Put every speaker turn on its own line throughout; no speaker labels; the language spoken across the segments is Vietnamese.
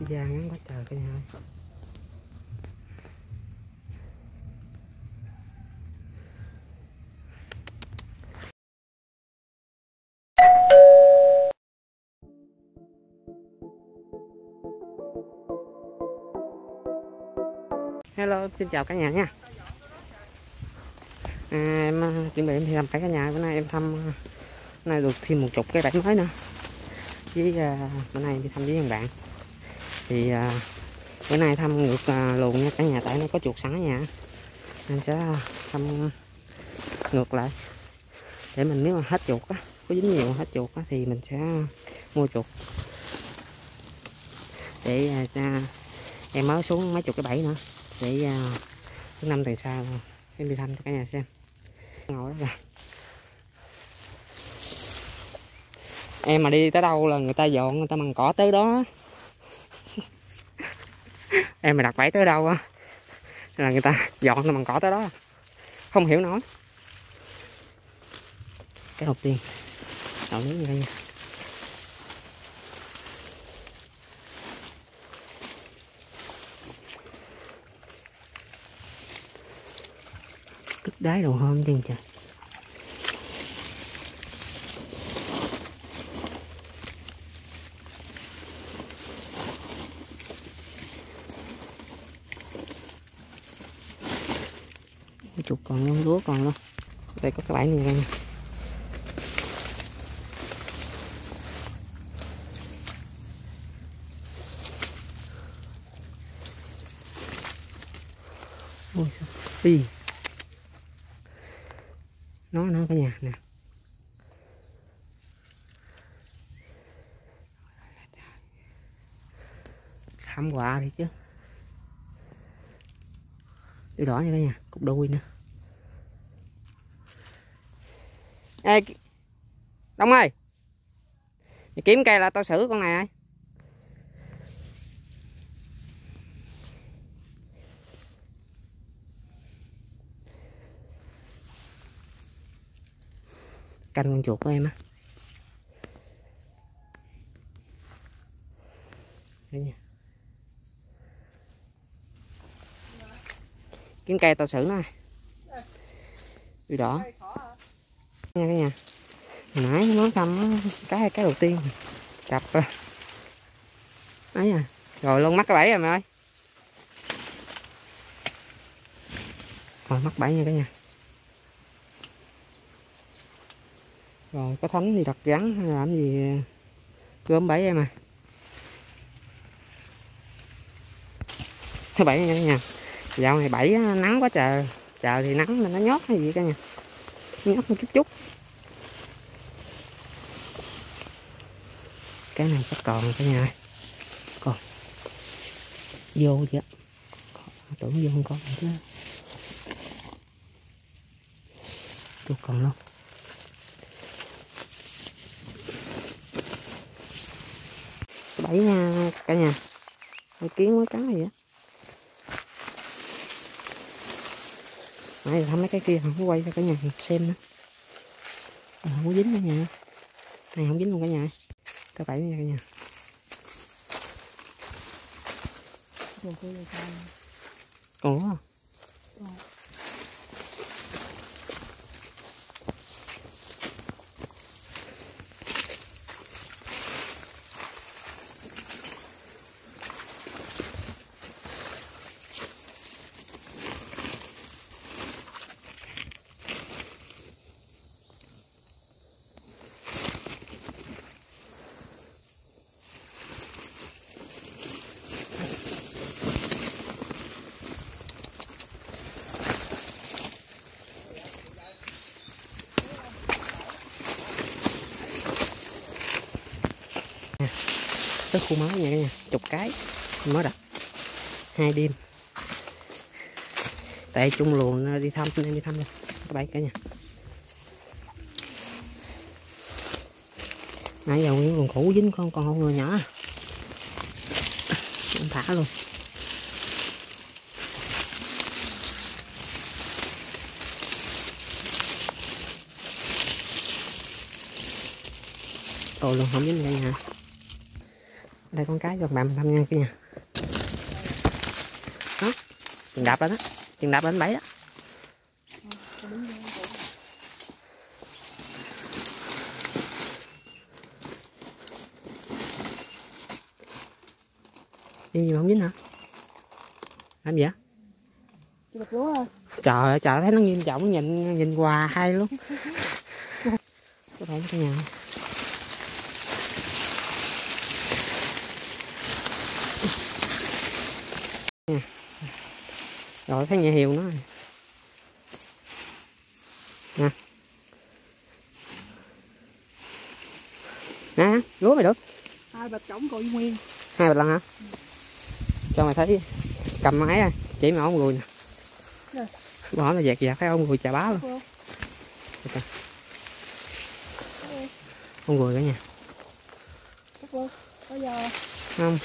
da ngắn quá trời cả nhà ơi hello xin chào cả nhà nha. À, em à, chuẩn bị em đi thăm cả nhà. Bữa nay em thăm à, nay được thêm một chục cái bẫy mới nữa. Với uh, bữa nay đi thăm với thằng bạn thì à, bữa nay thăm ngược à, luồng nha cả nhà tại nó có chuột sẵn ở nhà sẽ thăm ngược lại. Để mình nếu mà hết chuột á có dính nhiều hết chuột á thì mình sẽ mua chuột. Để à, em mới xuống mấy chục cái bẫy nữa. Để à, thứ năm tuần sau em đi thăm cho cả nhà xem. Ngồi đó kìa em mà đi tới đâu là người ta dọn người ta bằng cỏ tới đó em mà đặt bẫy tới đâu á, là người ta dọn nó bằng cỏ tới đó. Không hiểu nổi cái đầu tiên đầu nước như đây nha. Cất đáy đồ hôm chân trời. Chuột còn luôn lúa còn luôn đây có cái bãi này đây ôi sao? Nó nó cả nhà nè. Thảm quả thì chứ. Điều đỏ nha cả nhà, cục đuôi nữa ê, đông ơi. Mày kiếm cây là tao xử con này ơi canh con chuột của em á. Kiếm cây tao xử nó này đuôi đỏ nha cả nhà. Hồi nãy mới thăm cái cái đầu tiên. Cặp ấy à rồi luôn mắc cái bẫy rồi mày ơi. Rồi mắc bẫy nha cả nhà. Rồi, có thánh thì đặt gắn, hay làm gì, gom bẫy em à? Thứ bảy nha cả nhà. Dạo này bảy nắng quá trời. Trời thì nắng nên nó nhót hay gì cả nhà nhót một chút chút. Cái này chắc còn cả nhà ơi. Còn. Vô chứ. Tưởng vô không có chứ. Tôi còn luôn. Bảy nha, cả nhà. Hồi kiến mới cắn gì á nãy thăm mấy cái kia không có quay cho cả nhà xem nữa. À, không có dính cả nhà. Này không dính luôn cả nhà. Cái bảy nha cả nhà. Còn tới khu mới nha cả nhà chục cái. Mới đặt. Hai đêm. Tại chung luồng à, đi thăm nên đi thăm đây các bạn cả nhà. Nãy giờ nguyên luồng cũ dính con con hổ người nhỏ à. em thả luôn. Ồ luôn không dính cả nhà đây con cái cho bạn mình thăm nha kia nha đó chừng đạp lên đó chừng đạp lên bẫy đó Im gì mà không dính hả? Làm gì vậy? Trời ơi, trời thấy nó nghiêm trọng nhìn nhìn quà hay luôn. Có phải cái nhà. Nè. Rồi thấy nhà hiều nó. Nè. Nè, lúa mày được.
Hai bạch trống còn nguyên.
Hai bạch lần hả? Cho mày thấy cầm máy à, chỉ mà ông gùi nè.
Nè.
Bỏ là dẹt dẹt thấy ông gùi chà bá luôn.
Không.
Kìa. Ông gùi cả nhà. Không.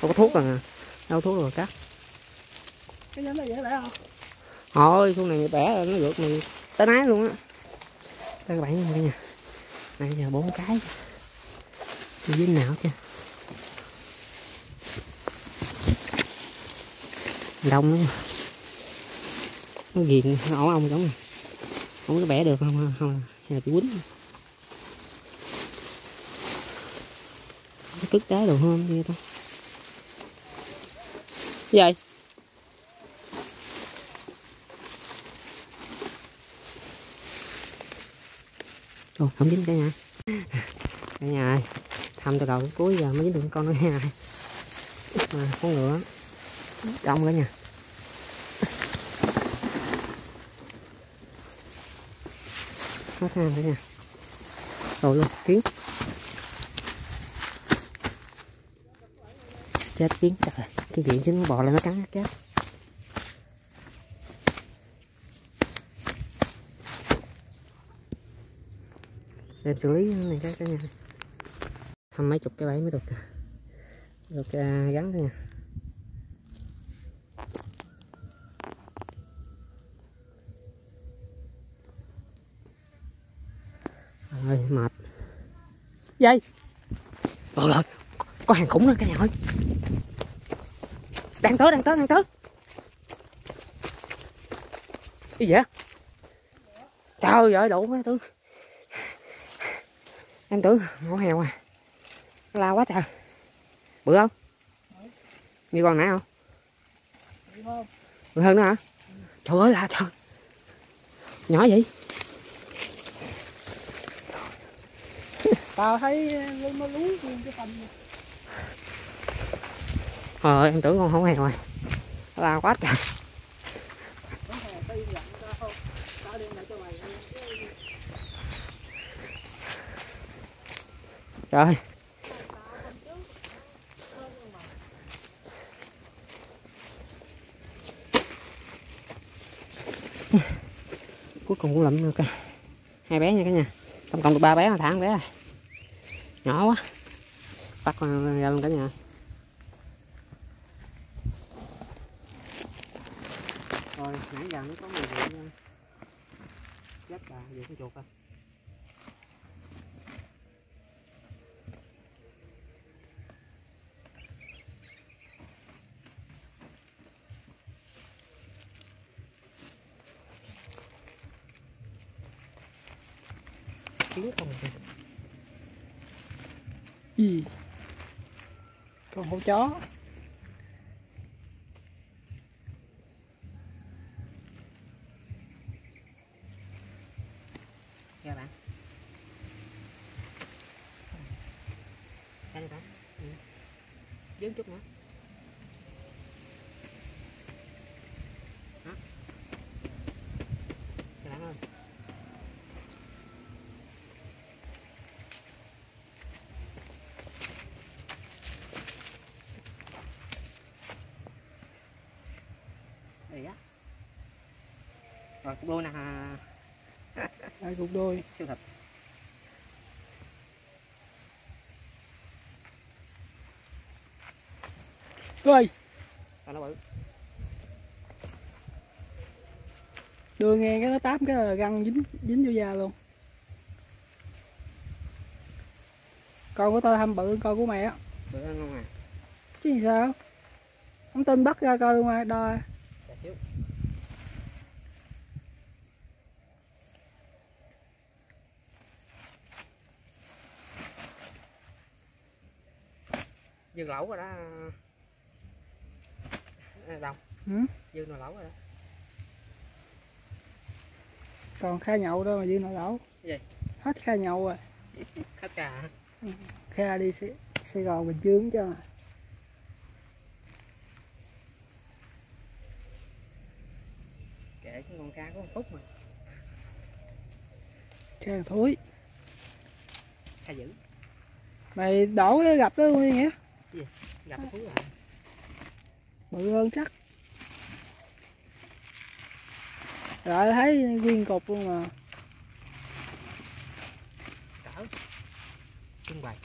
Không có thuốc rồi nè. Đâu thuốc rồi cắt.
cái nhóm này dễ lẽ không?
Thôi, con này mày bẻ rồi nó rượt mày tới nái luôn á. Đây các bạn nhìn cả nhà. Nãy giờ bốn cái. Đi dính nào chứ. Đông lắm. Nó ghiền ổ ong giống này. Không có bẻ được không? Không. Hay là bị quýnh. Nó cất đá đồ hơn kia ta. Vậy? Trời, không dính cả nhà. Cả nhà ơi Thăm từ đầu đến cuối giờ mới dính được con nữa nha Mà con ngựa. Đông cả nhà. Hết hàng cả nhà. Rồi luôn, kiến. Chết kiến, chắc rồi. Cái điện chứ nó bò lên nó cắn chết. Em xử lý này cái cái nha. Thăm mấy chục cái bẫy mới được. Được uh, gắn thôi nha. Rồi mệt. Dây rồi rồi có hàng khủng nữa cả nhà ơi đang tới đang tới đang tới. Cái gì vậy? Trời ơi đủ quá tướng em tưởng ngõ heo à nó la quá trời. Bự không? Như con nãy không? Bự hơn nữa hả? Trời ơi là trời. Nhỏ vậy?
Tao thấy ờ, nó lú nguyên cái phần
ờ em tưởng con không heo rồi. La quá trời.
Rồi không?
Trời. Cuối cùng cũng lụm được à. hai bé nha cả nhà. Tổng cộng được ba bé là thả bé rồi. Nhỏ quá. Bắt ra luôn cả nhà. Rồi nãy giờ nó có người điện chết bà về con chuột à kiến không à.
Gì? con hổ chó.
Nghe bạn Đây bạn ừ. Dướng chút nữa Đó Các bạn ơi Đây á rồi cục đôi nè.
Đây cục đôi.
siêu thịt
Ơi,
Sao nó bự.
Đưa nghe cái nó táp cái là găng dính dính vô da luôn. Con của tao thăm bự hơn con của mày á.
bữa ngon à?
Chứ sao? Ông tin bắt ra coi luôn ai đo.
Xíu dư lẩu rồi đó đồng
Ừ?
dư nồi lẩu rồi đó
còn kha nhậu đâu mà dư nồi lẩu
Gì?
hết kha nhậu rồi
khách trà hả?
kha đi Sài, Sài Gòn Bình Dương cho mà.
kệ cái con cá có một phút mà
kha thúi
kha dữ
mày đổ gặp đó luôn đi nhỉ
gặp thú à
bự hơn chắc. Rồi thấy nguyên cục luôn mà.
Cỡ. Trưng bày.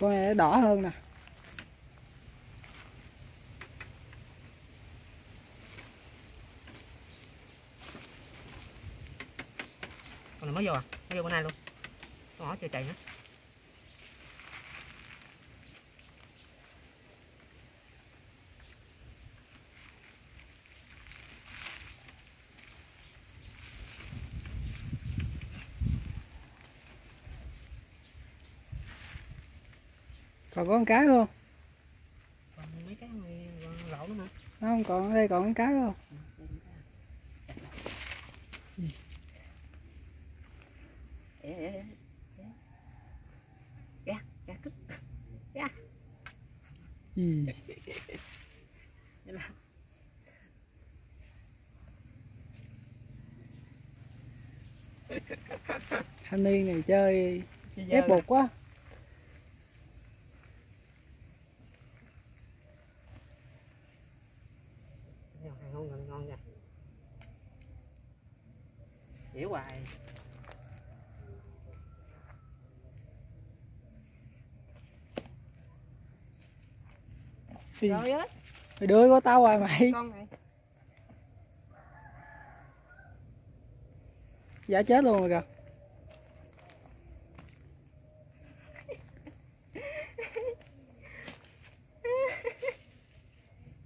Con này nó đỏ hơn nè
con này mới vô à? Mới vô bữa nay luôn. Con nhỏ chưa chạy nữa.
Còn có con cá luôn
còn mấy cái này còn lẩu nữa mà
nó không còn ở đây còn con cá luôn
Ê, ê, ê. Ra, ra cứt.
gì
Đây là
thanh niên này chơi ép buộc quá
ngon ngon ngon nha. Hiểu hoài. Rồi
mày đưa có tao hoài mày
con này.
Giả chết luôn rồi kìa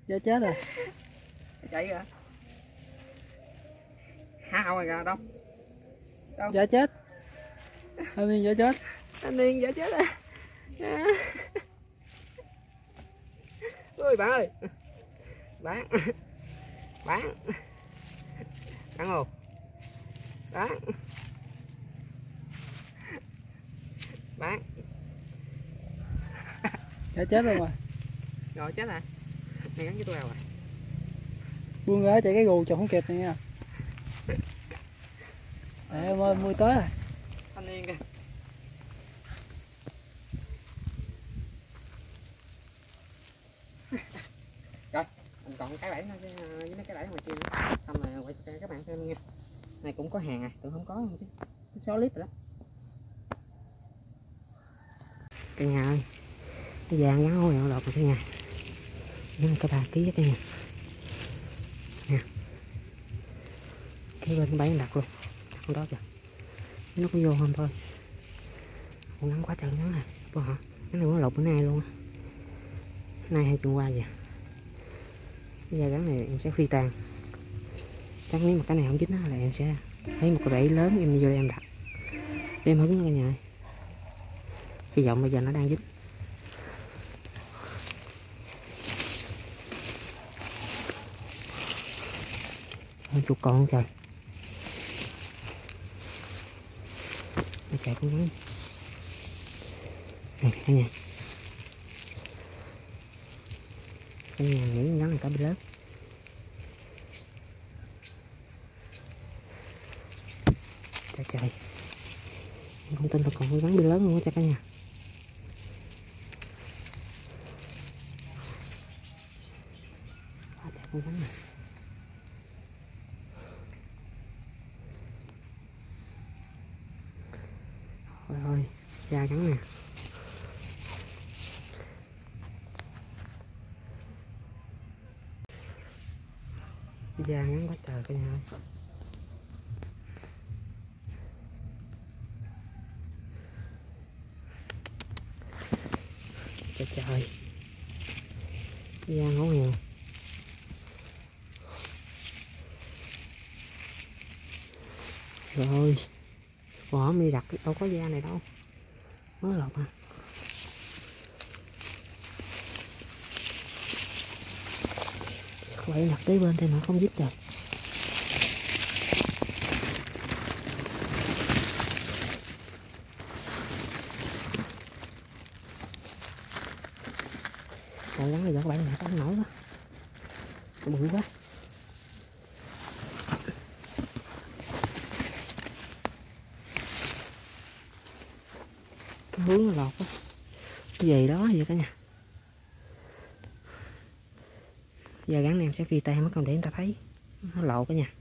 giả chết rồi
Chạy kìa. Hao rồi kìa, đâu?
giả chết thanh niên giả chết
Thanh niên giả chết à. À. Ôi bạn ơi. Bán. Bán. Bán không? Bán. Bán.
giả chết luôn rồi
Rồi chết rồi. Này gắn với tôi nào rồi.
buông ra chạy cái gù chồng không kịp này nha em ơi mưa tới rồi
Thanh niên kìa. Rồi, mình còn cái bẫy nữa chứ, ờ, với mấy cái bẫy ngoài kia nữa. Xong rồi quay cho các bạn xem nha. Này cũng có hàng à, tưởng không có không chứ. Cái số clip rồi đó. Cả nhà ơi. Cái vàng ngắn hôi lột rồi cả nhà. Nhưng cái ba ký với cả nhà. Nè. Cái bên cái đặt luôn. Đặt con đó kìa nó có vô không thôi Ủa, ngắn quá trời ngắn này bữa hả cái này nó lột bữa nay luôn á nay hay tuần qua vậy cái da gắn này em sẽ phi tàn chắc nếu mà cái này không dính á là em sẽ lấy một cái bẫy lớn em vô đây em đặt. Để em hứng cả nhà ơi hy vọng bây giờ nó đang dính. Ôi, chuột con trời. Nó chạy cũng ngắn. Này cả nhà cả nhà nghĩ ngắn là cá bị lớn trời trời. Không tin là còn con rắn bị lớn luôn á cho cả nhà. Con rắn này Ôi ôi, da cắn nè. Da ngắn quá trời cả nhà ơi trời. Da ngấu nghèo rồi bỏ mi đặt, đâu có da này đâu. Mới lột à sức khỏe đặt tới bên thì nó không dít rồi Còn gắn này giờ các bạn lại không nổi quá. Bự quá. Cái hướng nó lọt quá. Cái gì đó vậy cả nhà? Giờ gắn em sẽ phi tay mất còn để người ta thấy. Nó lộ cả nhà.